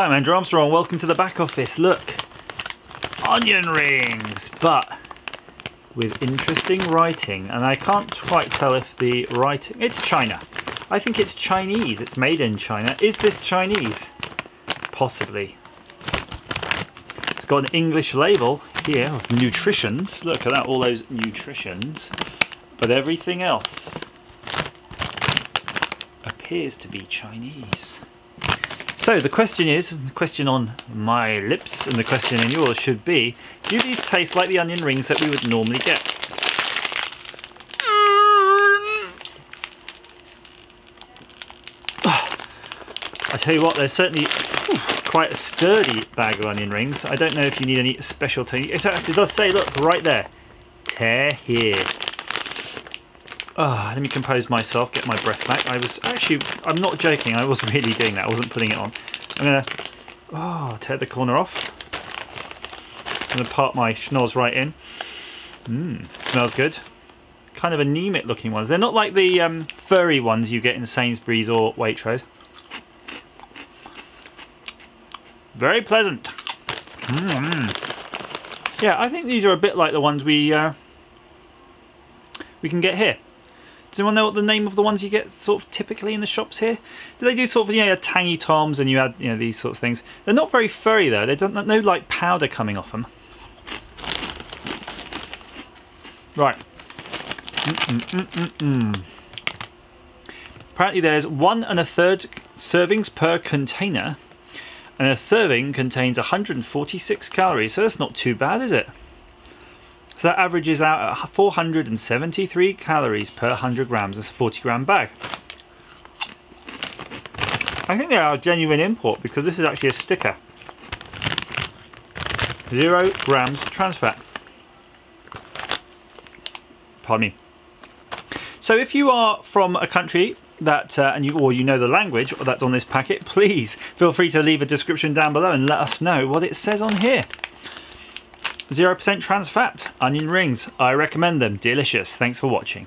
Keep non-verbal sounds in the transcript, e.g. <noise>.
I'm Andrew Armstrong. Welcome to the back office. Look, onion rings, but with interesting writing. And I can't quite tell if the writing. It's China. I think it's Chinese. It's made in China. Is this Chinese? Possibly. It's got an English label here of nutritions. Look at that, all those nutritions. But everything else appears to be Chinese. So the question is, the question on my lips and the question in yours should be, do these taste like the onion rings that we would normally get? <sighs> I tell you what, there's certainly quite a sturdy bag of onion rings. I don't know if you need any special technique. It does say, look, right there, tear here. Oh, let me compose myself, get my breath back. I was actually, I'm not joking, I was really doing that. I wasn't putting it on. I'm to, oh, tear the corner off. I'm to part my schnoz right in. Mmm, smells good. Kind of anemic looking ones. They're not like the um, furry ones you get in Sainsbury's or Waitrose. Very pleasant. Mm. Yeah, I think these are a bit like the ones we uh, we can get here. Does anyone know what the name of the ones you get sort of typically in the shops here? Do they do sort of, you know, tangy toms and you add, you know, these sorts of things? They're not very furry though. They don't no like powder coming off them. Right. Mm -mm -mm Apparently there's one and a third servings per container and a serving contains 146 calories, so that's not too bad, is it? So that averages out at 473 calories per 100 grams. That's a 40 gram bag. I think they are a genuine import because this is actually a sticker. Zero grams trans fat. Pardon me. So if you are from a country that uh, and you or you know the language that's on this packet, <laughs> please feel free to leave a description down below and let us know what it says on here. 0% trans fat, onion rings. I recommend them. Delicious. Thanks for watching.